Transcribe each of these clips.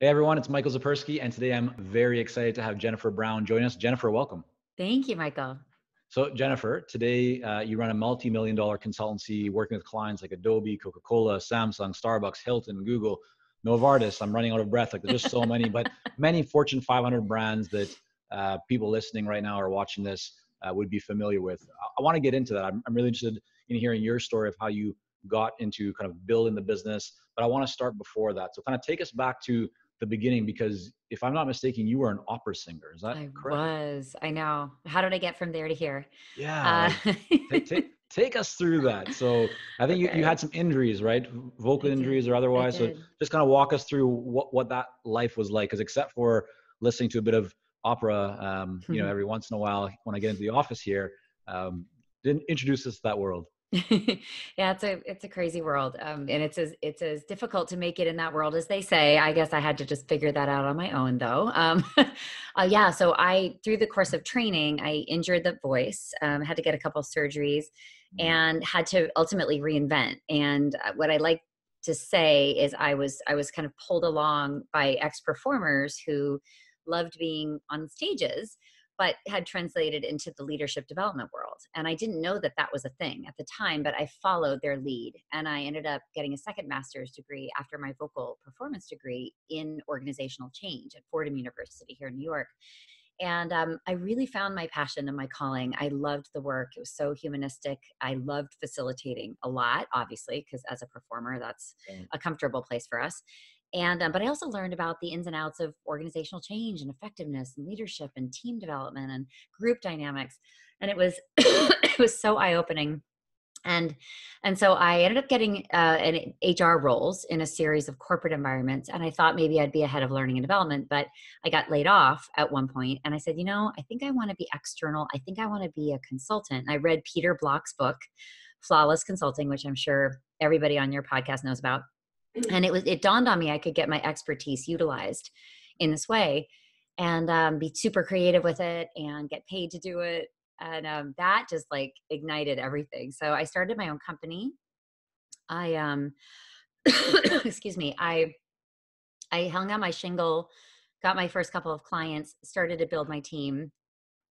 Hey everyone, it's Michael Zipursky, and today I'm very excited to have Jennifer Brown join us. Jennifer, welcome. Thank you, Michael. So, Jennifer, today uh, you run a multi million dollar consultancy working with clients like Adobe, Coca Cola, Samsung, Starbucks, Hilton, Google, Novartis. I'm running out of breath. Like, there's just so many, but many Fortune 500 brands that uh, people listening right now or watching this uh, would be familiar with. I, I want to get into that. I'm, I'm really interested in hearing your story of how you got into kind of building the business, but I want to start before that. So, kind of take us back to the beginning because if I'm not mistaken, you were an opera singer. Is that I correct? was. I know. How did I get from there to here? Yeah. Uh, take, take, take, us through that. So I think okay. you, you had some injuries, right? Vocal injuries or otherwise. So just kind of walk us through what, what that life was like. Because except for listening to a bit of opera, um, you know, every once in a while when I get into the office here, um, didn't introduce us to that world. yeah, it's a it's a crazy world, um, and it's as it's as difficult to make it in that world as they say. I guess I had to just figure that out on my own, though. Um, uh, yeah, so I through the course of training, I injured the voice, um, had to get a couple surgeries, mm-hmm. and had to ultimately reinvent. And uh, what I like to say is, I was I was kind of pulled along by ex performers who loved being on stages but had translated into the leadership development world. And I didn't know that that was a thing at the time, but I followed their lead. And I ended up getting a second master's degree after my vocal performance degree in organizational change at Fordham University here in New York. And um, I really found my passion and my calling. I loved the work. It was so humanistic. I loved facilitating a lot, obviously, because as a performer, that's a comfortable place for us and um, but i also learned about the ins and outs of organizational change and effectiveness and leadership and team development and group dynamics. And it was it was so eye-opening. And and so i ended up getting uh, an hr roles in a series of corporate environments and i thought maybe i'd be ahead of learning and development but i got laid off at one point and i said you know i think i want to be external. I think i want to be a consultant. And i read peter block's book flawless consulting which i'm sure everybody on your podcast knows about and it was it dawned on me i could get my expertise utilized in this way and um, be super creative with it and get paid to do it. And um, that just like ignited everything. So i started my own company. I um excuse me i i hung on my shingle got my first couple of clients started to build my team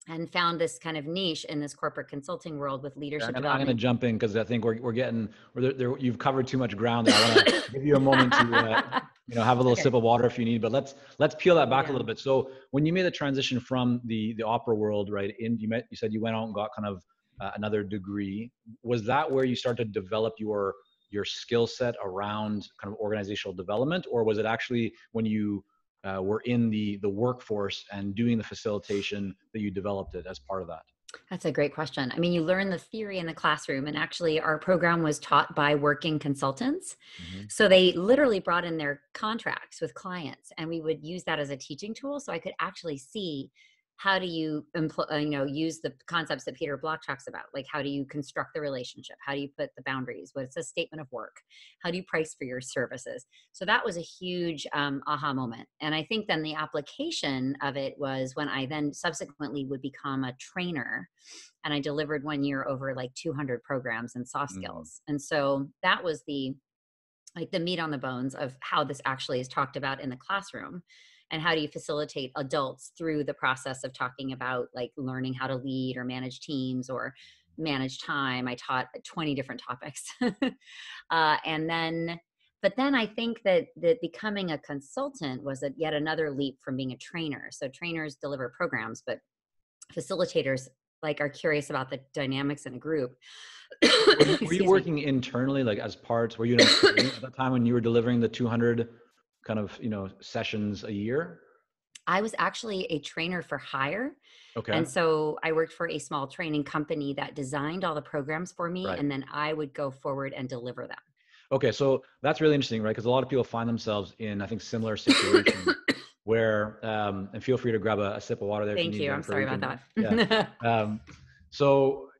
and found this kind of niche in this corporate consulting world with leadership I'm, development. I'm going to jump in because I think we're, we're getting, we're there, you've covered too much ground. I want to give you a moment to, uh, you know, have a little okay. sip of water if you need, but let's, let's peel that back yeah. a little bit. So when you made the transition from the, the opera world, right, in, you met, you said you went out and got kind of uh, another degree. Was that where you started to develop your, your skill set around kind of organizational development, or was it actually when you uh, were in the the workforce and doing the facilitation that you developed it as part of that? That's a great question. I mean, you learn the theory in the classroom, and actually, our program was taught by working consultants. Mm-hmm. So they literally brought in their contracts with clients, and we would use that as a teaching tool. So I could actually see how do you empl- uh, you know use the concepts that peter block talks about like how do you construct the relationship? How do you put the boundaries? What's a statement of work? How do you price for your services? So that was a huge um, aha moment. And i think then the application of it was when i then subsequently would become a trainer and i delivered one year over like 200 programs and soft mm-hmm. skills. Mm. and so that was the like the meat on the bones of how this actually is talked about in the classroom and how do you facilitate adults through the process of talking about like learning how to lead or manage teams or manage time? I taught 20 different topics. Uh, and then but then i think that that becoming a consultant was a, yet another leap from being a trainer. So trainers deliver programs but facilitators like are curious about the dynamics in a group. Were you, were you working me. internally like as parts? Were you at the time when you were delivering the 200 kind of you know sessions a year? I was actually a trainer for hire. Okay. And so i worked for a small training company that designed all the programs for me right. and then i would go forward and deliver them. Okay so that's really interesting right? Because a lot of people find themselves in i think similar situations where um and feel free to grab a, a sip of water there thank you, you. i'm sorry about that. Yeah. um, so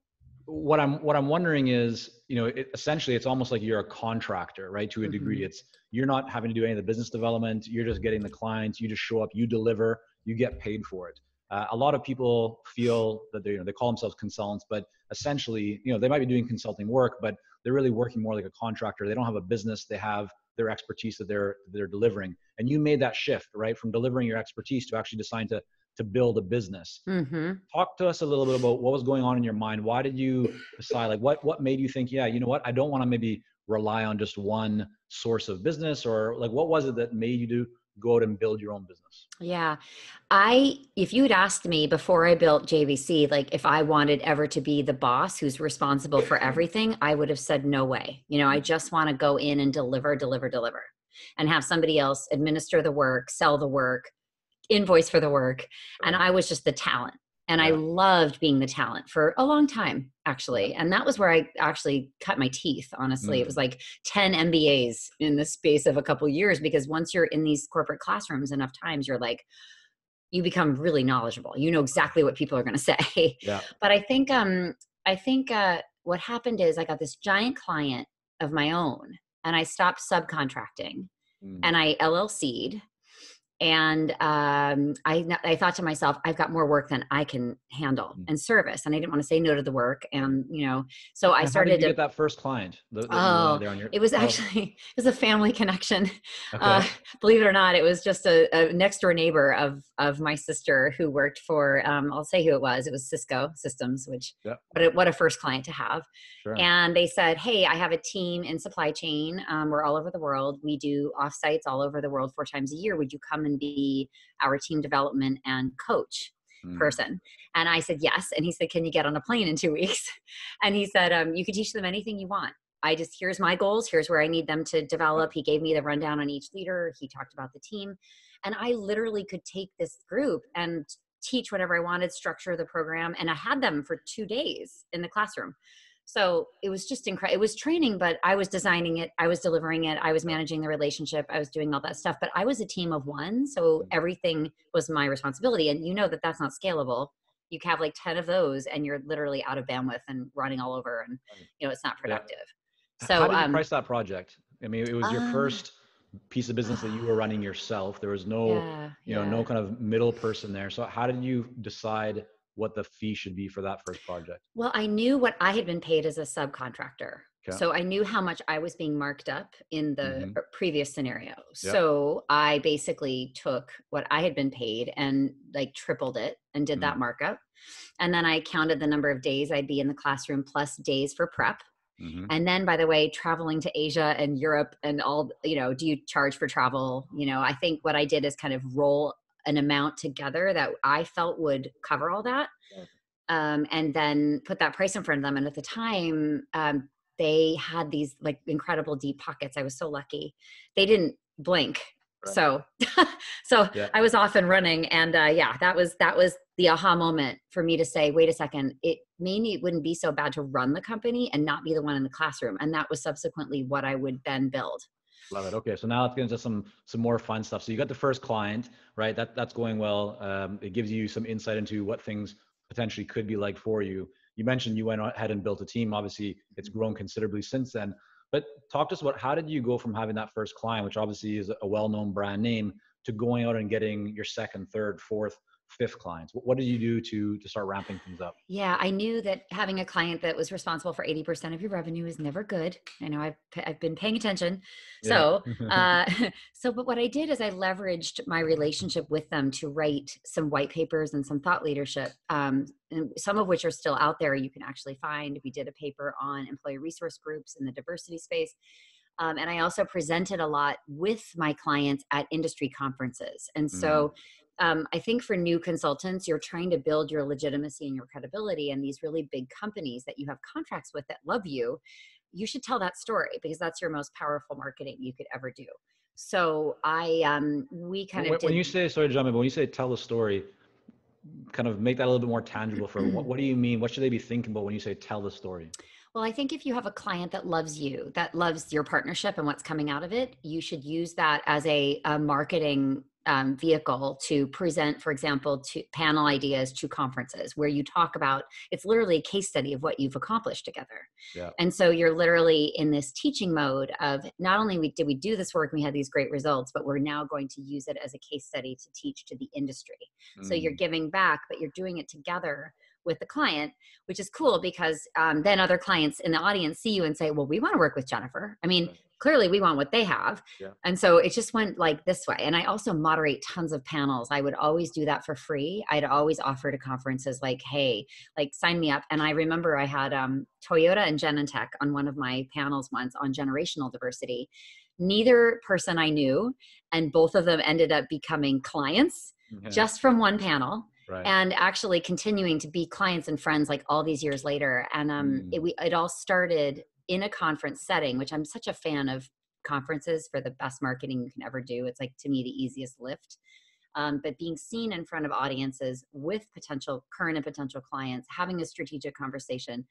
what i'm what i'm wondering is you know it, essentially it's almost like you're a contractor right? To a degree mm-hmm. it's you're not having to do any of the business development you're just getting the clients you just show up you deliver you get paid for it. Uh, a lot of people feel that they you know they call themselves consultants but essentially you know they might be doing consulting work but they're really working more like a contractor. They don't have a business they have their expertise that they're they're delivering. And you made that shift right from delivering your expertise to actually deciding to to build a business Mm-hmm. talk to us a little bit about what was going on in your mind why did you decide like what what made you think yeah you know what i don't want to maybe rely on just one source of business or like what was it that made you do go out and build your own business Yeah. I, if you had asked me before I built JBC, like if I wanted ever to be the boss who's responsible for everything, I would have said, no way. You know, I just want to go in and deliver, deliver, deliver, and have somebody else administer the work, sell the work, invoice for the work. And I was just the talent. And I loved being the talent for a long time, actually. And that was where I actually cut my teeth, honestly. It Mm. was like 10 MBAs in the space of a couple years because once you're in these corporate classrooms enough times, you're like, you become really knowledgeable. You know exactly what people are going to say. yeah But I think um I think uh what happened is I got this giant client of my own and I stopped subcontracting Mm. and I LLC'd and um, I, I thought to myself, I've got more work than I can handle Mm. and service, and I didn't want to say no to the work, and you know, so I And how started did you to. get that first client the, you Oh, your, It was oh, actually it was a family connection. okay. Uh, believe it or not, it was just a, a next door neighbor of of my sister who worked for. Um, I'll say who it was. It was Cisco Systems, which Yeah. what a, what a first client to have. sure. And they said, "Hey, I have a team in supply chain. Um, we're all over the world. We do offsites all over the world four times a year. Would you come and be our team development and coach?" Mm. person. And i said yes. And he said can you get on a plane in two weeks? And he said um, you can teach them anything you want. I just here's my goals. Here's where i need them to develop. He gave me the rundown on each leader. He talked about the team. And i literally could take this group and teach whatever i wanted structure the program and i had them for two days in the classroom so it was just incredible it was training but i was designing it i was delivering it i was managing the relationship i was doing all that stuff but i was a team of one so everything was my responsibility and you know that that's not scalable. You can have like 10 of those and you're literally out of bandwidth and running all over and you know it's not productive. H- so how did you um price that project? I mean it was your um, first piece of business that you were running yourself. There was no yeah, you know yeah. no kind of middle person there. So how did you decide what the fee should be for that first project Well, I knew what I had been paid as a subcontractor. Okay. So I knew how much I was being marked up in the Mhm. uh, previous scenario. Yep. So I basically took what I had been paid and like tripled it and did Mm. that markup. And then I counted the number of days I'd be in the classroom plus days for prep. Mhm. And then by the way, traveling to Asia and Europe and all, you know, do you charge for travel? You know, I think what I did is kind of roll an amount together that I felt would cover all that. Yeah. Um, and then put that price in front of them. And at the time, um, they had these like incredible deep pockets. I was so lucky. They didn't blink. Right. So, so Yeah. I was off and running, and uh, yeah, that was that was the aha moment for me to say, wait a second, it maybe it wouldn't be so bad to run the company and not be the one in the classroom, and that was subsequently what I would then build. Love it. Okay, so now let's get into some some more fun stuff. So you got the first client, right? That that's going well. Um, it gives you some insight into what things potentially could be like for you. You mentioned you went ahead and built a team. Obviously, it's grown considerably since then. But talk to us about how did you go from having that first client, which obviously is a well-known brand name, to going out and getting your second, third, fourth, fifth clients? What, what did you do to to start ramping things up? Yeah, I knew that having a client that was responsible for 80% of your revenue is never good. I know I've, I've been paying attention. So, uh, so, but what I did is I leveraged my relationship with them to write some white papers and some thought leadership, um, and some of which are still out there. You can actually find. We did a paper on employee resource groups in the diversity space. Um, and I also presented a lot with my clients at industry conferences. And so um, I think for new consultants, you're trying to build your legitimacy and your credibility. And these really big companies that you have contracts with that love you, you should tell that story because that's your most powerful marketing you could ever do. So I, um, we kind when, of did. when you say sorry in, but when you say tell a story, kind of make that a little bit more tangible for what, what do you mean? What should they be thinking about when you say tell the story? Well, I think if you have a client that loves you, that loves your partnership and what's coming out of it, you should use that as a, a marketing um, vehicle to present, for example, to panel ideas to conferences where you talk about it's literally a case study of what you've accomplished together. Yeah. And so you're literally in this teaching mode of not only we, did we do this work and we had these great results, but we're now going to use it as a case study to teach to the industry. So you're Mm. giving back, but you're doing it together with the client, which is cool because um, then other clients in the audience see you and say, "Well, we want to work with Jennifer." I mean. Clearly we want what they have Yeah. and so it just went like this way and i also moderate tons of panels i would always do that for free i'd always offer to conferences like hey like sign me up and i remember i had um, toyota and genentech on one of my panels once on generational diversity neither person i knew and both of them ended up becoming clients Yeah. just from one panel right. and actually continuing to be clients and friends like all these years later and um Mm. it, we, it all started in a conference setting which i'm such a fan of conferences for the best marketing you can ever do. It's like to me the easiest lift. Um, but being seen in front of audiences with potential current and potential clients having a strategic conversation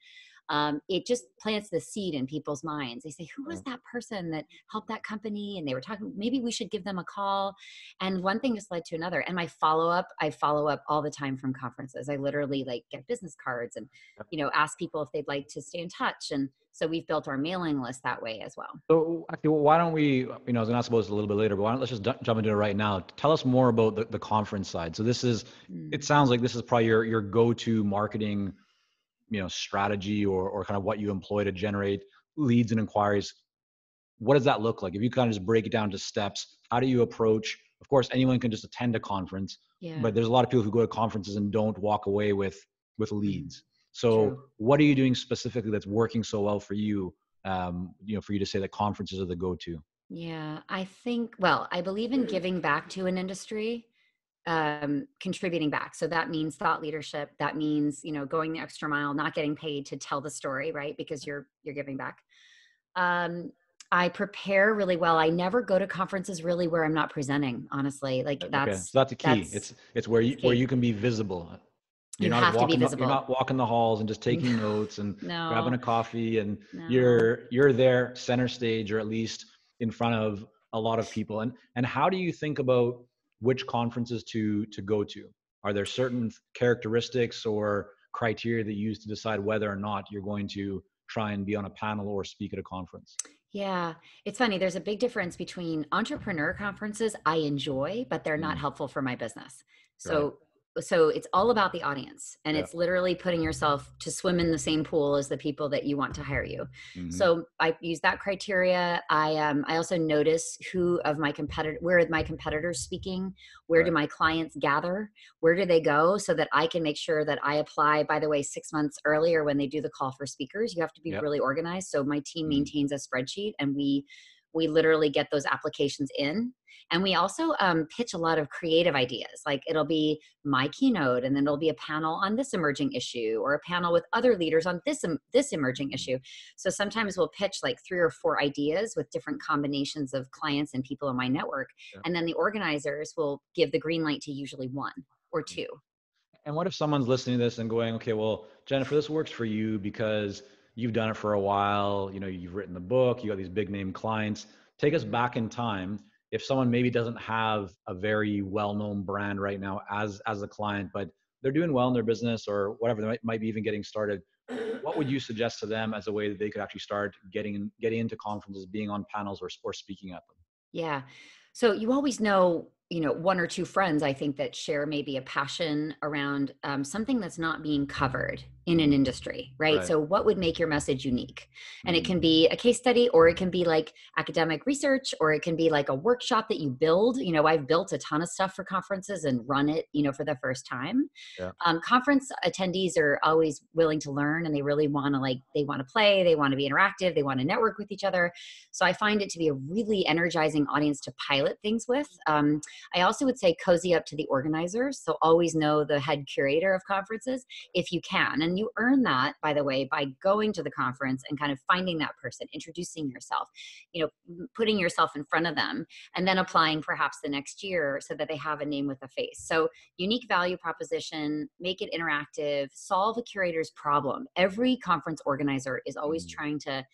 um, it just plants the seed in people's minds they say who was that person that helped that company and they were talking maybe we should give them a call and one thing just led to another and my follow-up i follow up all the time from conferences i literally like get business cards and you know ask people if they'd like to stay in touch and so we've built our mailing list that way as well So actually, why don't we? You know, I was gonna ask about this a little bit later, but why don't let's just du- jump into it right now. Tell us more about the, the conference side. So this is. Mm. It sounds like this is probably your your go-to marketing, you know, strategy or or kind of what you employ to generate leads and inquiries. What does that look like? If you kind of just break it down to steps, how do you approach? Of course, anyone can just attend a conference, yeah but there's a lot of people who go to conferences and don't walk away with with leads. So True. what are you doing specifically that's working so well for you? Um, you know, for you to say that conferences are the go-to. Yeah, I think, well, I believe in giving back to an industry, um, contributing back. So that means thought leadership. That means, you know, going the extra mile, not getting paid to tell the story, right? Because you're you're giving back. Um, I prepare really well. I never go to conferences really where I'm not presenting, honestly. Like okay, that's so that's the key. it's it's where you where you can be visible. You not have to be the- visible. you're not walking the halls and just taking notes and grabbing a coffee and no. you're you're there center stage or at least in front of a lot of people and and how do you think about which conferences to to go to are there certain characteristics or criteria that you use to decide whether or not you're going to try and be on a panel or speak at a conference Yeah, it's funny. There's a big difference between entrepreneur conferences I enjoy, but they're not Mm. helpful for my business. So so it's all about the audience and Yeah. it's literally putting yourself to swim in the same pool as the people that you want to hire you. Mhm. So I use that criteria. I um I also notice who of my competitor where are my competitors speaking, where do my clients gather, where do they go so that I can make sure that I apply by the way 6 months earlier when they do the call for speakers. You have to be Yep. really organized. So my team Mhm. maintains a spreadsheet and we we literally get those applications in and we also um, pitch a lot of creative ideas like it'll be my keynote and then it'll be a panel on this emerging issue or a panel with other leaders on this em- this emerging Mhm. issue so sometimes we'll pitch like three or four ideas with different combinations of clients and people in my network Yeah. and then the organizers will give the green light to usually one or Mm. two And what if someone's listening to this and going, okay, well, Jennifer, this works for you because you've done it for a while. You know, you've written the book, you got these big name clients. Take us back in time. If someone maybe doesn't have a very well-known brand right now as as a client, but they're doing well in their business or whatever, they might, might be even getting started. What would you suggest to them as a way that they could actually start getting getting into conferences, being on panels, or or speaking at them? Yeah. So you always know, you know, one or two friends, I think, that share maybe a passion around um, something that's not being covered in an industry, right? Right. So what would make your message unique? And it Mhm. can be a case study, or it can be like academic research, or it can be like a workshop that you build. You know, I've built a ton of stuff for conferences and run it, you know, for the first time. Yeah. Um, conference attendees are always willing to learn and they really want to like, they want to play, they want to be interactive, they want to network with each other. So I find it to be a really energizing audience to pilot things with. Um, I also would say cozy up to the organizers. So always know the head curator of conferences if you can. And you earn that, by the way, by going to the conference and kind of finding that person, introducing yourself, you know, putting yourself in front of them, and then applying perhaps the next year so that they have a name with a face. So unique value proposition, make it interactive, solve a curator's problem. Every conference organizer is always Mm. trying to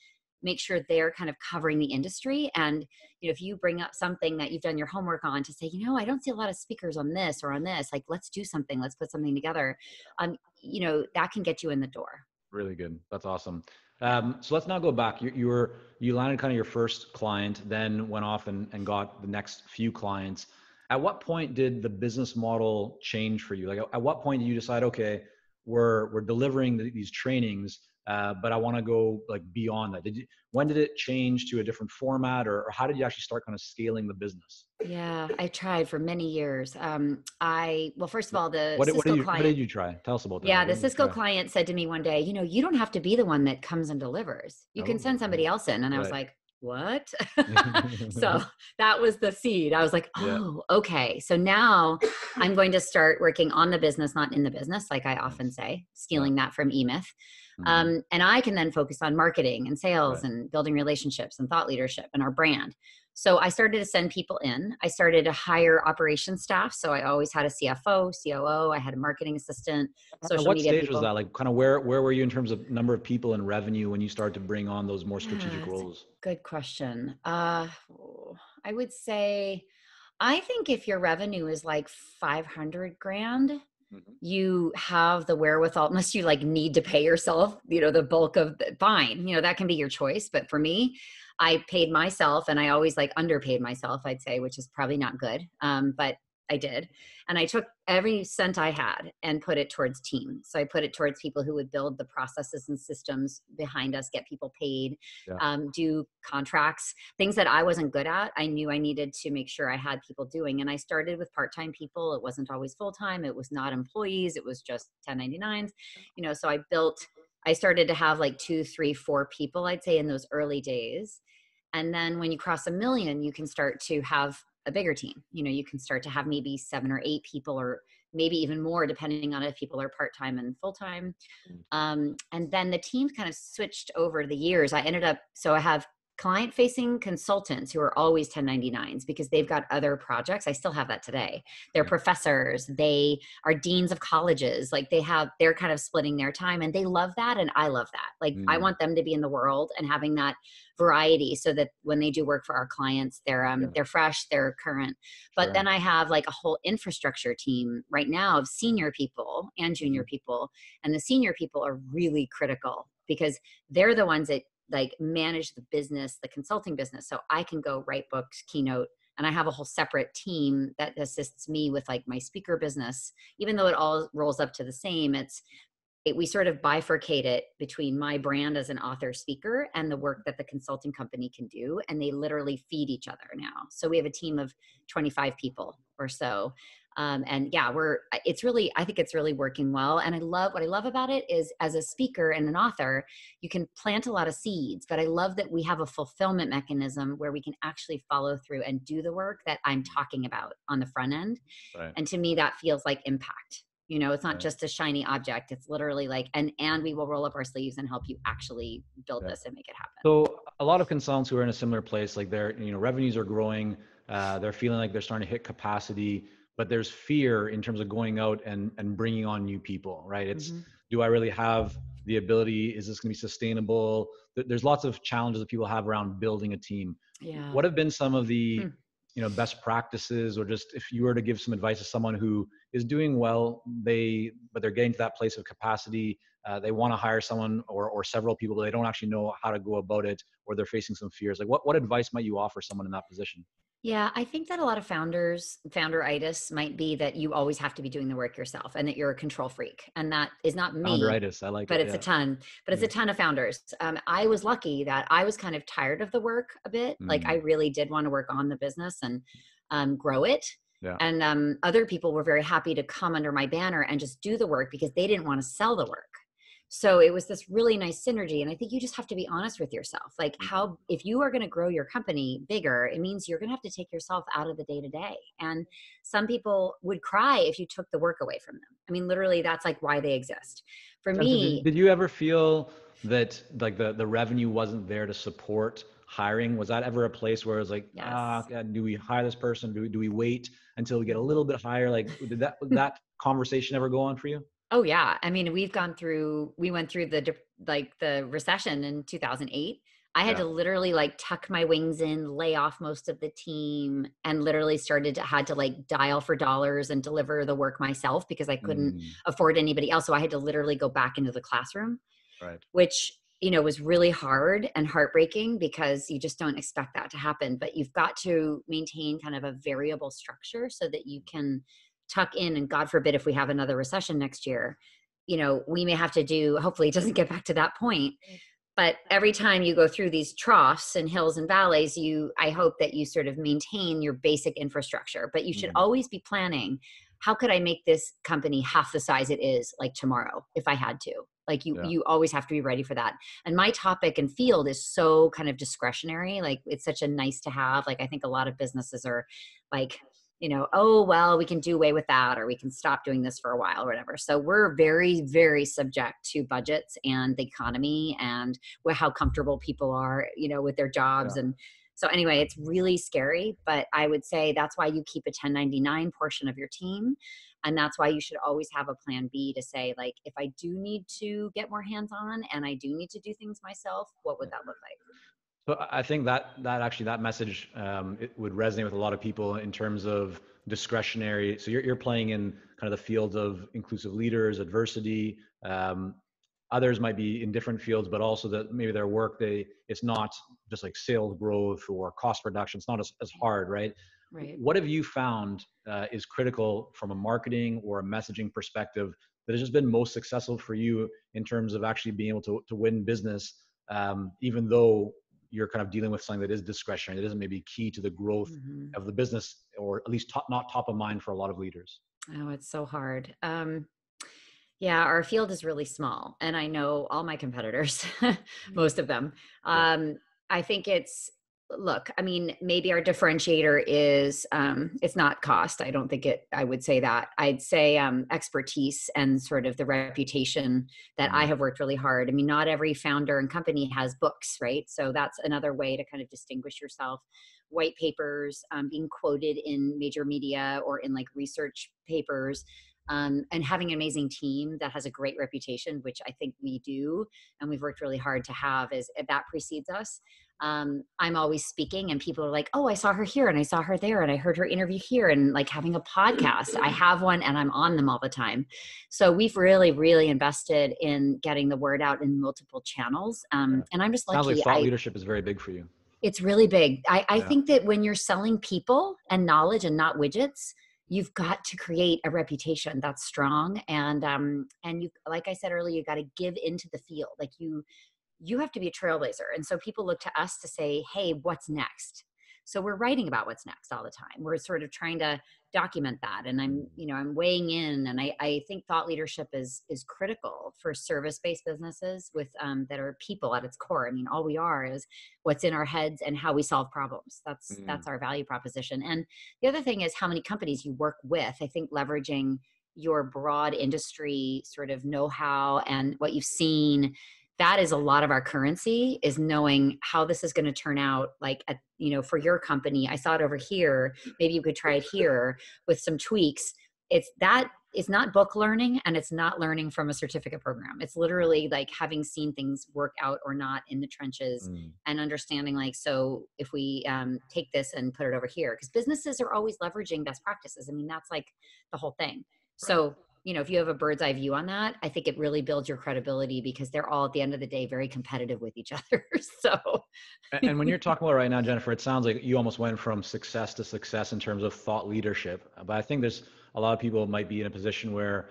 make sure they're kind of covering the industry and you know if you bring up something that you've done your homework on to say you know i don't see a lot of speakers on this or on this like let's do something let's put something together um you know that can get you in the door Really good. That's awesome. Um, so let's now go back. You, you were you landed kind of your first client, then went off and, and got the next few clients. At what point did the business model change for you? Like, at what point did you decide, okay, we're we're delivering the, these trainings, uh, but I want to go like beyond that. Did you, when did it change to a different format or, or, how did you actually start kind of scaling the business? Yeah, I tried for many years. Um, I, well, first of all, the what, Cisco what, did you, client, what did you try? Tell us about that. Yeah, the Cisco client said to me one day, you know, you don't have to be the one that comes and delivers. You oh, can send somebody else in. And right. I was like, what? so that was the seed. I was like, oh, yeah. okay. So now I'm going to start working on the business, not in the business, like I often say, stealing that from eMyth. Mm-hmm. Um, and I can then focus on marketing and sales right. and building relationships and thought leadership and our brand. So I started to send people in. I started to hire operations staff. So I always had a CFO, COO. I had a marketing assistant. Social what media stage people. was that? Like, kind of where where were you in terms of number of people and revenue when you started to bring on those more strategic yeah, roles? Good question. Uh, I would say, I think if your revenue is like five hundred grand, Mm-hmm. you have the wherewithal unless you like need to pay yourself you know the bulk of the, fine you know that can be your choice but for me I paid myself and I always like underpaid myself, I'd say, which is probably not good. Um, but I did. And I took every cent I had and put it towards team. So I put it towards people who would build the processes and systems behind us, get people paid, yeah. um, do contracts, things that I wasn't good at. I knew I needed to make sure I had people doing. And I started with part time people. It wasn't always full time, it was not employees, it was just 1099s. You know, so I built I started to have like two, three, four people, I'd say, in those early days. And then when you cross a million, you can start to have a bigger team. You know, you can start to have maybe seven or eight people, or maybe even more, depending on if people are part time and full time. Mm. Um, and then the team kind of switched over the years. I ended up, so I have client facing consultants who are always 1099s because they've got other projects i still have that today they're professors they are deans of colleges like they have they're kind of splitting their time and they love that and i love that like mm. i want them to be in the world and having that variety so that when they do work for our clients they're um yeah. they're fresh they're current but sure. then i have like a whole infrastructure team right now of senior people and junior mm. people and the senior people are really critical because they're the ones that like manage the business, the consulting business. So I can go write books, keynote, and I have a whole separate team that assists me with like my speaker business. Even though it all rolls up to the same, it's it, we sort of bifurcate it between my brand as an author speaker and the work that the consulting company can do and they literally feed each other now so we have a team of 25 people or so um, and yeah we're it's really i think it's really working well and i love what i love about it is as a speaker and an author you can plant a lot of seeds but i love that we have a fulfillment mechanism where we can actually follow through and do the work that i'm talking about on the front end right. and to me that feels like impact you know it's not right. just a shiny object it's literally like and and we will roll up our sleeves and help you actually build yeah. this and make it happen so a lot of consultants who are in a similar place like their you know revenues are growing uh, they're feeling like they're starting to hit capacity but there's fear in terms of going out and and bringing on new people right? It's mm-hmm. do i really have the ability? Is this going to be sustainable? There's lots of challenges that people have around building a team. Yeah. What have been some of the hmm. you know best practices or just if you were to give some advice to someone who is doing well they but they're getting to that place of capacity uh, they want to hire someone or, or several people but they don't actually know how to go about it or they're facing some fears like what, what advice might you offer someone in that position yeah, I think that a lot of founders, founderitis might be that you always have to be doing the work yourself and that you're a control freak. And that is not me. Founderitis, I like but it. it's yeah. a ton, but it's yeah. a ton of founders. Um, I was lucky that I was kind of tired of the work a bit. Mm. Like I mm. really did want to work on the business and um, grow it. Yeah. And um, other people were very happy to come under my banner and just do the work because they didn't want to sell the work so it was this really nice synergy and i think you just have to be honest with yourself like mm-hmm. how if you are going to grow your company bigger it means you're going to have to take yourself out of the day to day and some people would cry if you took the work away from them. I mean literally that's like why they exist. For me did, did you ever feel that like the the revenue wasn't there to support hiring? Was that ever a place where it was like yes. ah do we hire this person? Do we, do we wait until we get a little bit higher? Like did that that conversation ever go on for you Oh yeah. I mean, we've gone through we went through the like the recession in 2008. I had yeah. to literally like tuck my wings in, lay off most of the team and literally started to had to like dial for dollars and deliver the work myself because I couldn't mm. afford anybody else. So I had to literally go back into the classroom. Right. Which you know was really hard and heartbreaking because you just don't expect that to happen but you've got to maintain kind of a variable structure so that you can tuck in and god forbid if we have another recession next year you know we may have to do hopefully it doesn't get back to that point but every time you go through these troughs and hills and valleys you i hope that you sort of maintain your basic infrastructure but you should mm-hmm. always be planning how could i make this company half the size it is like tomorrow if i had to like you yeah. you always have to be ready for that and my topic and field is so kind of discretionary like it's such a nice to have like i think a lot of businesses are like you know, oh, well, we can do away with that or we can stop doing this for a while or whatever. So we're very, very subject to budgets and the economy and how comfortable people are, you know, with their jobs. Yeah. And so, anyway, it's really scary, but I would say that's why you keep a 1099 portion of your team. And that's why you should always have a plan B to say, like, if I do need to get more hands on and I do need to do things myself, what would that look like? So I think that that actually that message um, it would resonate with a lot of people in terms of discretionary. So you're you're playing in kind of the fields of inclusive leaders, adversity. Um, others might be in different fields, but also that maybe their work they it's not just like sales growth or cost reduction. It's not as, as hard, right? Right. What have you found uh, is critical from a marketing or a messaging perspective that has just been most successful for you in terms of actually being able to to win business, um, even though you're kind of dealing with something that is discretionary, that isn't maybe key to the growth mm-hmm. of the business, or at least top, not top of mind for a lot of leaders? Oh, it's so hard. Um, yeah, our field is really small, and I know all my competitors, most of them. Um, I think it's look i mean maybe our differentiator is um, it's not cost. I don't think it i would say that. I'd say um, expertise and sort of the reputation that i mm-hmm. have worked really hard. I mean not every founder and company has books right? So that's another way to kind of distinguish yourself. White papers um, being quoted in major media or in like research papers um, and having an amazing team that has a great reputation, which I think we do, and we've worked really hard to have, is that precedes us um, I'm always speaking and people are like, oh, I saw her here and I saw her there and I heard her interview here and like having a podcast. I have one and I'm on them all the time. So we've really, really invested in getting the word out in multiple channels. Um, and I'm just lucky. Sounds like thought I, leadership is very big for you. It's really big. I, I yeah. think that when you're selling people and knowledge and not widgets, you've got to create a reputation that's strong and um and you like i said earlier you got to give into the field like you you have to be a trailblazer. And so people look to us to say, hey, what's next? So we're writing about what's next all the time. We're sort of trying to document that. And I'm, you know, I'm weighing in and I, I think thought leadership is is critical for service-based businesses with um, that are people at its core. I mean, all we are is what's in our heads and how we solve problems. That's mm. that's our value proposition. And the other thing is how many companies you work with. I think leveraging your broad industry sort of know-how and what you've seen that is a lot of our currency is knowing how this is going to turn out like at, you know for your company. I saw it over here. Maybe you could try it here with some tweaks. It's that it's not book learning and it's not learning from a certificate program. It's literally like having seen things work out or not in the trenches mm. and understanding like so if we um, take this and put it over here because businesses are always leveraging best practices. I mean that's like the whole thing. So you know if you have a bird's eye view on that i think it really builds your credibility because they're all at the end of the day very competitive with each other so. And when you're talking about right now jennifer it sounds like you almost went from success to success in terms of thought leadership but i think there's a lot of people might be in a position where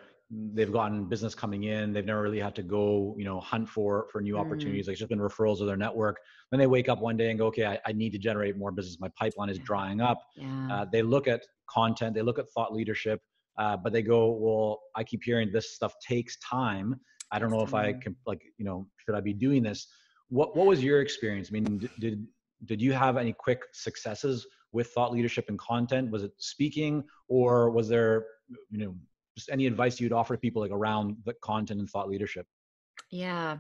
they've gotten business coming in they've never really had to go you know hunt for for new mm. opportunities like it's just been referrals of their network. Then they wake up one day and go okay i, I need to generate more business. My pipeline is drying up. Yeah. uh, they look at content they look at thought leadership uh, but they go, well, I keep hearing this stuff takes time. I don't know if I can like, you know, should I be doing this? What What was your experience? I mean, did did you have any quick successes with thought leadership and content? Was it speaking, or was there, you know, just any advice you'd offer to people like around the content and thought leadership? Yeah,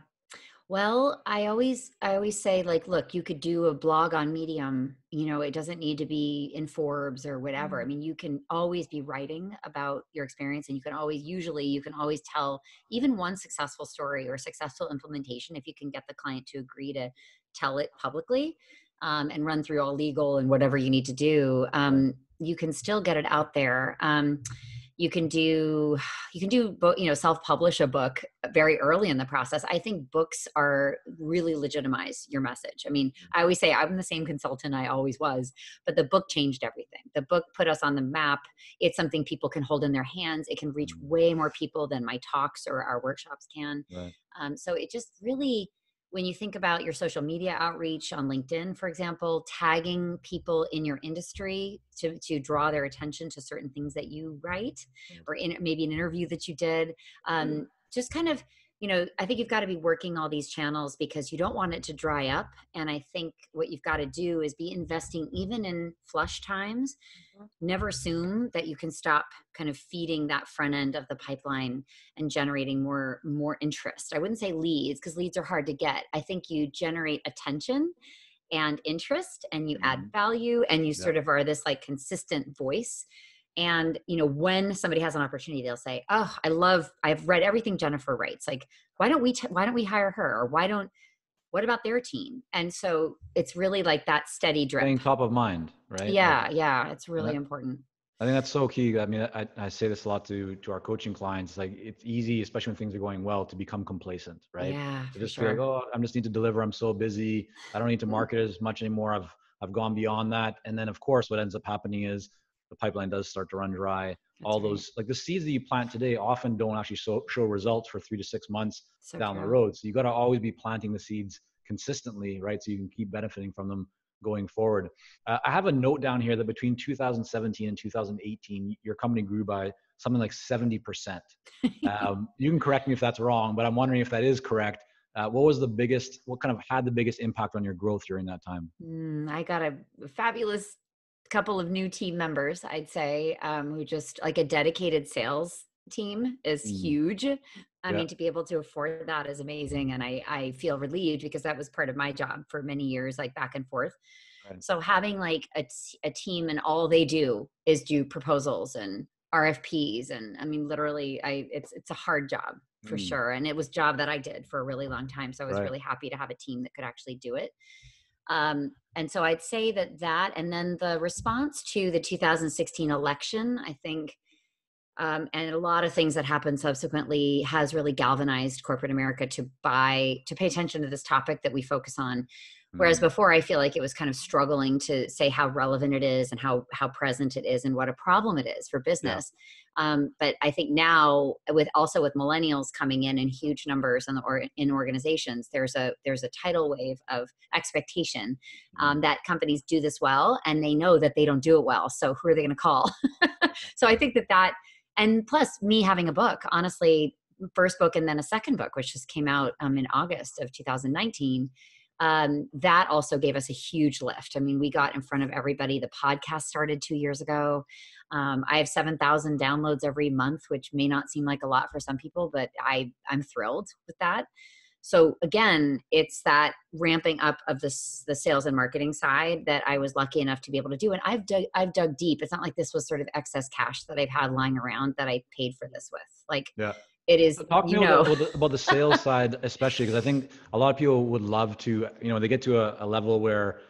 well, I always I always say like look, you could do a blog on Medium, you know, it doesn't need to be in Forbes or whatever. I mm-hmm. mean, you can always be writing about your experience and you can always usually you can always tell even one successful story or successful implementation if you can get the client to agree to tell it publicly um, and run through all legal and whatever you need to do. Um, you can still get it out there. Um, you can do you can do you know self-publish a book very early in the process. I think books are really legitimize your message. I mean i always say i'm the same consultant i always was but the book changed everything. The book put us on the map. It's something people can hold in their hands. It can reach mm. way more people than my talks or our workshops can. Right. um, so it just really when you think about your social media outreach on LinkedIn, for example, tagging people in your industry to, to draw their attention to certain things that you write mm. or in maybe an interview that you did, um, mm. just kind of you know, I think you've got to be working all these channels because you don't want it to dry up. And I think what you've got to do is be investing even in flush times. Mm-hmm. Never assume that you can stop kind of feeding that front end of the pipeline and generating more more interest. I wouldn't say leads because leads are hard to get. I think you generate attention and interest and you mm-hmm. add value and you yeah. sort of are this like consistent voice and you know when somebody has an opportunity they'll say oh i love i've read everything jennifer writes. Like why don't we t- why don't we hire her? Or why don't what about their team? And so it's really like that steady drip. Staying top of mind right? Yeah like, yeah it's really that, important. I think that's so key. I mean I, I say this a lot to to our coaching clients. Like it's easy especially when things are going well to become complacent right? Yeah to just sure. like oh i just need to deliver. I'm so busy. I don't need to mm. market as much anymore. I've i've gone beyond that. And then of course what ends up happening is the pipeline does start to run dry. That's all right. those like the seeds that you plant today often don't actually show, show results for three to six months so down true. the road. So you got to always be planting the seeds consistently, right? So you can keep benefiting from them going forward. Uh, I have a note down here that between 2017 and 2018, your company grew by something like 70%. um, you can correct me if that's wrong, but I'm wondering if that is correct. Uh, what was the biggest, what kind of had the biggest impact on your growth during that time? Mm, I got a fabulous couple of new team members, I'd say, um, who just like a dedicated sales team is mm. huge. I yeah. mean, to be able to afford that is amazing. And I, I feel relieved because that was part of my job for many years, like back and forth. Right. So having like a, t- a team and all they do is do proposals and RFPs. And I mean, literally I, it's, it's a hard job for mm. sure. And it was job that I did for a really long time. So I was right. really happy to have a team that could actually do it. Um, and so I'd say that that, and then the response to the 2016 election, I think, um, and a lot of things that happened subsequently has really galvanized corporate America to buy, to pay attention to this topic that we focus on. Whereas mm-hmm. before, I feel like it was kind of struggling to say how relevant it is and how how present it is and what a problem it is for business. Um, but I think now, with also with millennials coming in in huge numbers in the or, in organizations, there's a there's a tidal wave of expectation um, mm-hmm. that companies do this well, and they know that they don't do it well. So who are they going to call? so I think that that, and plus me having a book, honestly, first book and then a second book, which just came out um, in August of 2019 um, that also gave us a huge lift. I mean, we got in front of everybody. The podcast started two years ago. Um, I have 7,000 downloads every month, which may not seem like a lot for some people, but I, I'm thrilled with that. So again, it's that ramping up of the the sales and marketing side that I was lucky enough to be able to do. And I've dug, I've dug deep. It's not like this was sort of excess cash that I've had lying around that I paid for this with. Like, yeah it is talk to me know. about, about the sales side especially because i think a lot of people would love to you know they get to a, a level where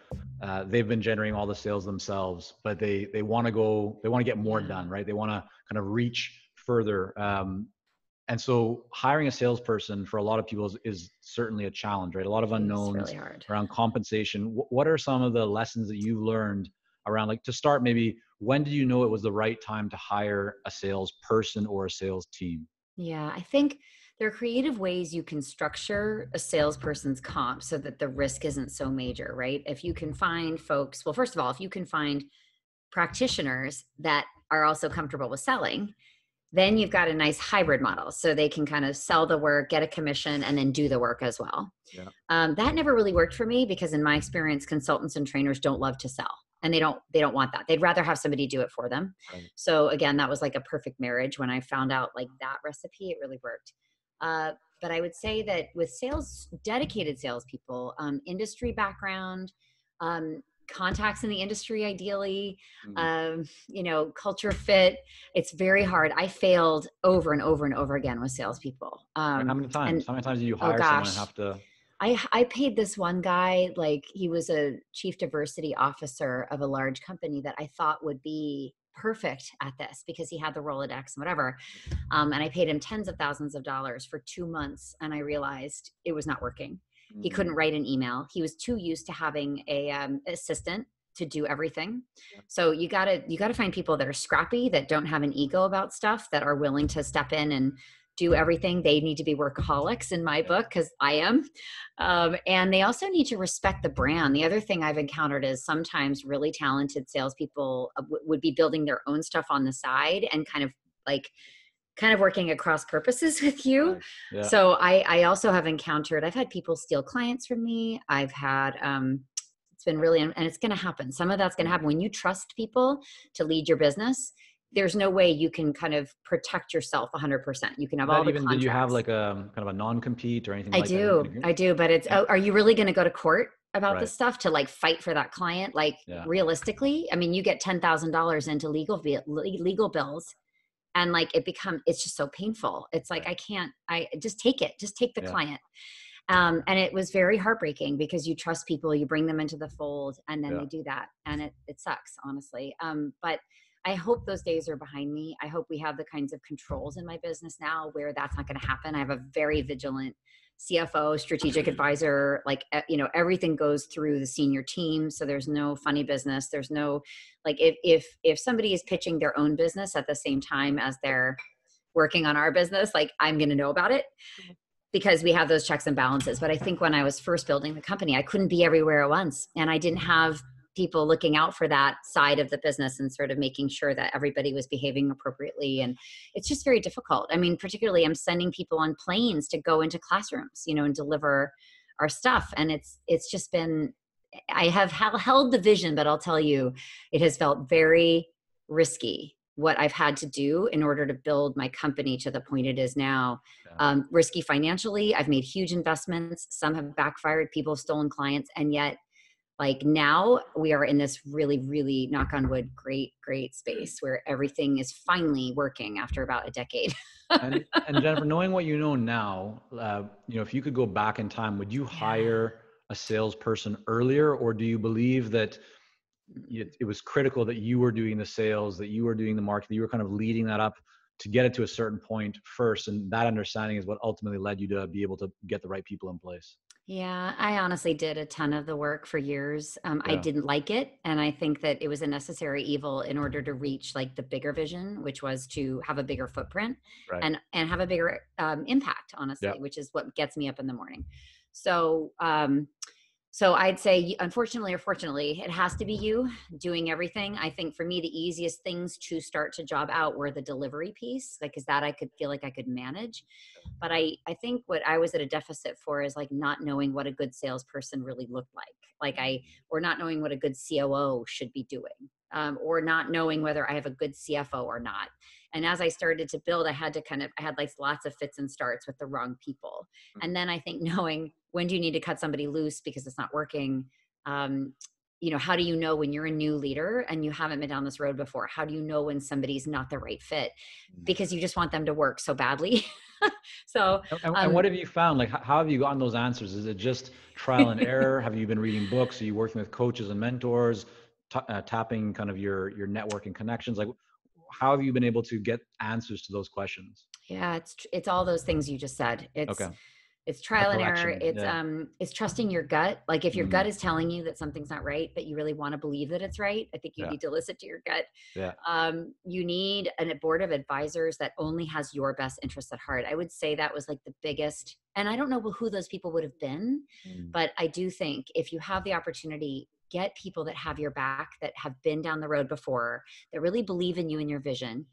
uh, they've been generating all the sales themselves but they they want to go they want to get more done right? They want to kind of reach further um, and so hiring a salesperson for a lot of people is, is certainly a challenge right? A lot of unknowns really around compensation. W- what are some of the lessons that you've learned around like to start maybe when did you know it was the right time to hire a salesperson or a sales team yeah, I think there are creative ways you can structure a salesperson's comp so that the risk isn't so major, right? If you can find folks, well, first of all, if you can find practitioners that are also comfortable with selling, then you've got a nice hybrid model so they can kind of sell the work get a commission and then do the work as well yeah. um, that never really worked for me because in my experience consultants and trainers don't love to sell and they don't they don't want that. They'd rather have somebody do it for them. Right. so again that was like a perfect marriage. When i found out like that recipe it really worked. Uh, but i would say that with sales dedicated salespeople um, industry background um, contacts in the industry ideally mm-hmm. um, you know culture fit it's very hard. I failed over and over and over again with salespeople. Um, how many times? and, how many times do you oh hire oh someone and have to I I paid this one guy like he was a chief diversity officer of a large company that I thought would be perfect at this because he had the Rolodex and whatever. Um, and I paid him tens of thousands of dollars for two months, and I realized it was not working. He couldn't Mm, write an email. He was too used to having a um, assistant to do everything. So you gotta you gotta find people that are scrappy, that don't have an ego about stuff, that are willing to step in and do everything. They need to be workaholics in my book because I am. Um, and they also need to respect the brand. The other thing I've encountered is sometimes really talented salespeople uh, w- would be building their own stuff on the side and kind of like kind of working across purposes with you. Yeah. So I, I also have encountered, I've had people steal clients from me. I've had, um, it's been really, and it's going to happen. Some of that's going to happen when you trust people to lead your business. There's no way you can kind of protect yourself 100%. You can have all the even did you have like a kind of a non-compete or anything I like that? do, I do, but it's, Yeah. oh, are you really going to go to court about Right. this stuff to like fight for that client? Like Yeah. realistically, I mean, you get $10,000 into legal, legal bills and like it become it's just so painful it's like Right. i can't i just take it just take the Yeah. client um, and it was very heartbreaking because you trust people you bring them into the fold and then they do that and it, it sucks honestly um, but i hope those days are behind me. I hope we have the kinds of controls in my business now where that's not going to happen. I have a very vigilant cfo strategic advisor like you know everything goes through the senior team so there's no funny business. There's no like if if if somebody is pitching their own business at the same time as they're working on our business like i'm going to know about it mm-hmm. because we have those checks and balances. But i think when i was first building the company i couldn't be everywhere at once and i didn't have people looking out for that side of the business and sort of making sure that everybody was behaving appropriately. And it's just very difficult. I mean particularly i'm sending people on planes to go into classrooms you know and deliver our stuff. And it's it's just been i have held the vision but i'll tell you it has felt very risky what i've had to do in order to build my company to the point it is now. Um, risky financially i've made huge investments. Some have backfired. People have stolen clients. And yet like now we are in this really really knock on wood great great space where everything is finally working after about a decade and, and Jennifer, knowing what you know now, uh, you know, if you could go back in time, would you hire a salesperson earlier, or do you believe that it, it was critical that you were doing the sales, that you were doing the market, that you were kind of leading that up to get it to a certain point first, and that understanding is what ultimately led you to be able to get the right people in place? Yeah, I honestly did a ton of the work for years. Um, I didn't like it. And I think that it was a necessary evil in order to reach like the bigger vision, which was to have a bigger footprint Right. and, and have a bigger um, impact, honestly, Yeah. which is what gets me up in the morning. So, um, so I'd say, unfortunately or fortunately, it has to be you doing everything. I think for me, the easiest things to start to job out were the delivery piece, like, is that I could feel like I could manage. But I, I think what I was at a deficit for is like not knowing what a good salesperson really looked like. Like I, or not knowing what a good COO should be doing, um, or not knowing whether I have a good CFO or not. And as I started to build, I had to kind of, I had like lots of fits and starts with the wrong people. And then I think knowing when do you need to cut somebody loose because it's not working. Um, you know, how do you know when you're a new leader and you haven't been down this road before? How do you know when somebody's not the right fit? Because you just want them to work so badly. so And, Um, and what have you found? Like, how have you gotten those answers? Is it just trial and error? have you been reading books? Are you working with coaches and mentors, ta uh, tapping kind of your your network and connections? Like, how have you been able to get answers to those questions? yeah, it's tr- it's all those things you just said. It's Okay. It's trial and error. It's yeah. um it's trusting your gut. Like if your gut Mhm. is telling you that something's not right, but you really want to believe that it's right, I think you Yeah. need to listen to your gut. Yeah. Um, you need an, a board of advisors that only has your best interests at heart. I would say that was like the biggest, and I don't know who those people would have been, Mm. but I do think if you have the opportunity, get people that have your back, that have been down the road before, that really believe in you and your vision,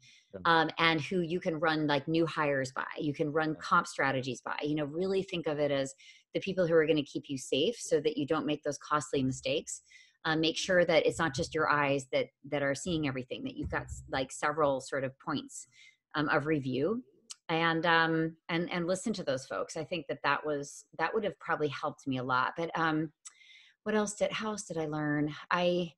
um, and who you can run like new hires by. You can run comp strategies by. You know, really think of it as the people who are going to keep you safe, so that you don't make those costly mistakes. Um, make sure that it's not just your eyes that that are seeing everything. That you've got like several sort of points um, of review and um and and listen to those folks i think that that was that would have probably helped me a lot but um what else did how else did i learn i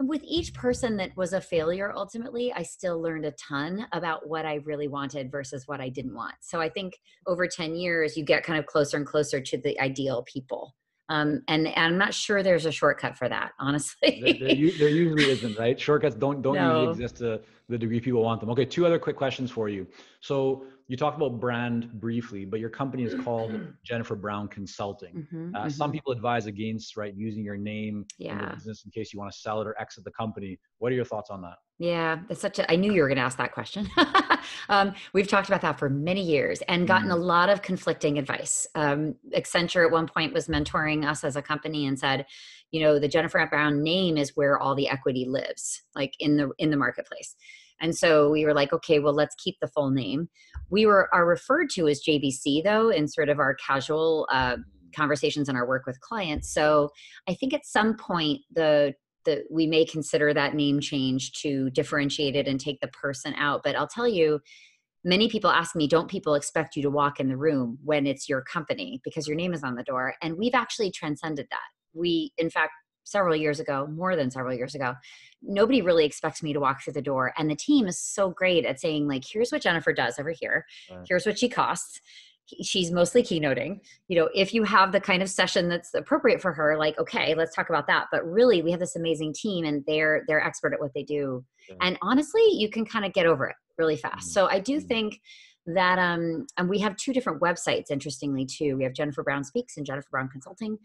with each person that was a failure ultimately i still learned a ton about what i really wanted versus what i didn't want so i think over 10 years you get kind of closer and closer to the ideal people um, and, and, I'm not sure there's a shortcut for that, honestly. there, there, there, usually isn't, right? Shortcuts don't don't no. usually exist to the degree people want them. Okay, two other quick questions for you. So you talked about brand briefly, but your company is called Jennifer Brown Consulting. Mm-hmm, uh, mm-hmm. Some people advise against right using your name yeah. in business in case you want to sell it or exit the company. What are your thoughts on that? Yeah, that's such a. I knew you were going to ask that question. um, we've talked about that for many years and gotten mm. a lot of conflicting advice. Um, Accenture at one point was mentoring us as a company and said, you know, the Jennifer Brown name is where all the equity lives, like in the in the marketplace. And so we were like, okay, well, let's keep the full name. We were are referred to as JBC though in sort of our casual uh, conversations and our work with clients. So I think at some point the that we may consider that name change to differentiate it and take the person out. But I'll tell you, many people ask me, don't people expect you to walk in the room when it's your company because your name is on the door? And we've actually transcended that. We, in fact, several years ago, more than several years ago, nobody really expects me to walk through the door. And the team is so great at saying, like, here's what Jennifer does over here, right. here's what she costs she's mostly keynoting you know if you have the kind of session that's appropriate for her like okay let's talk about that but really we have this amazing team and they're they're expert at what they do yeah. and honestly you can kind of get over it really fast mm-hmm. so i do mm-hmm. think that um and we have two different websites interestingly too we have jennifer brown speaks and jennifer brown consulting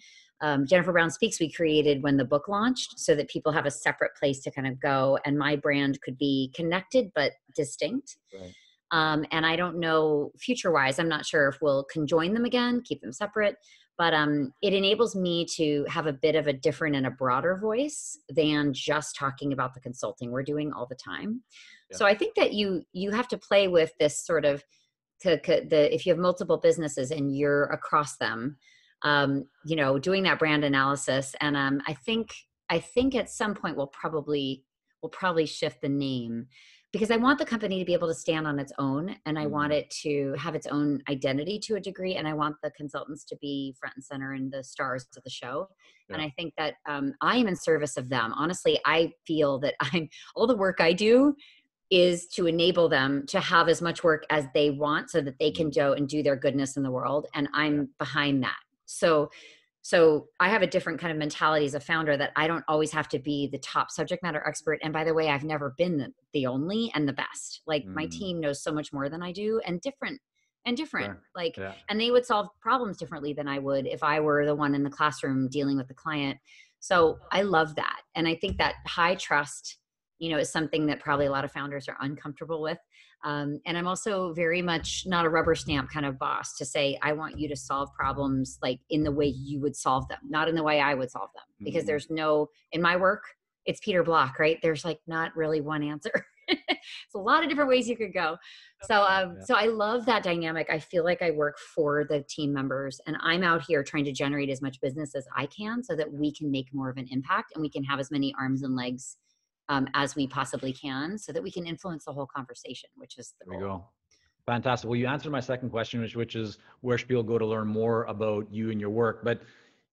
um, jennifer brown speaks we created when the book launched so that people have a separate place to kind of go and my brand could be connected but distinct right um, and I don't know future wise, I'm not sure if we'll conjoin them again, keep them separate, but um, it enables me to have a bit of a different and a broader voice than just talking about the consulting we're doing all the time. Yeah. So I think that you you have to play with this sort of the if you have multiple businesses and you're across them, um, you know, doing that brand analysis. And um, I think I think at some point we'll probably we'll probably shift the name because I want the company to be able to stand on its own and I want mm-hmm. it to have its own identity to a degree. And I want the consultants to be front and center and the stars of the show. Yeah. And I think that um, I am in service of them. Honestly, I feel that I'm all the work I do is to enable them to have as much work as they want so that they can mm-hmm. go and do their goodness in the world. And I'm behind that. So so I have a different kind of mentality as a founder that I don't always have to be the top subject matter expert. And by the way, I've never been the, the only and the best. Like mm. my team knows so much more than I do and different and different. Sure. Like, yeah. and they would solve problems differently than I would if I were the one in the classroom dealing with the client. So I love that. And I think that high trust, you know, is something that probably a lot of founders are uncomfortable with. Um, and I'm also very much not a rubber stamp kind of boss to say, I want you to solve problems like in the way you would solve them, not in the way I would solve them. Because mm-hmm. there's no, in my work, it's Peter Block, right? There's like not really one answer. it's a lot of different ways you could go. So, um, yeah. so I love that dynamic. I feel like I work for the team members, and I'm out here trying to generate as much business as I can, so that we can make more of an impact and we can have as many arms and legs um, as we possibly can so that we can influence the whole conversation, which is the there goal. go. Fantastic. Well, you answered my second question, which, which is where should people go to learn more about you and your work? But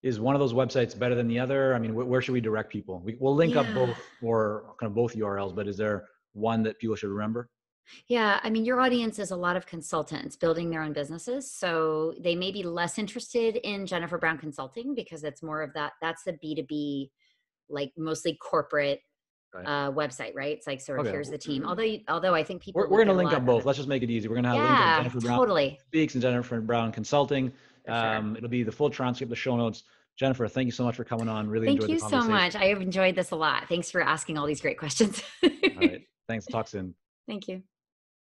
is one of those websites better than the other? I mean, wh- where should we direct people? We, will link yeah. up both or kind of both URLs, but is there one that people should remember? Yeah, I mean, your audience is a lot of consultants building their own businesses. So they may be less interested in Jennifer Brown Consulting because it's more of that, that's the B2B, like mostly corporate right. uh, website, right? It's like sort of okay. here's the team. Although, you, although I think people we're, we're going to link up both. Let's just make it easy. We're going to have yeah, link Jennifer Brown totally. speaks and Jennifer Brown Consulting. Um, sure. It'll be the full transcript, the show notes. Jennifer, thank you so much for coming on. Really thank you so much. I have enjoyed this a lot. Thanks for asking all these great questions. all right. Thanks. Talk soon. Thank you.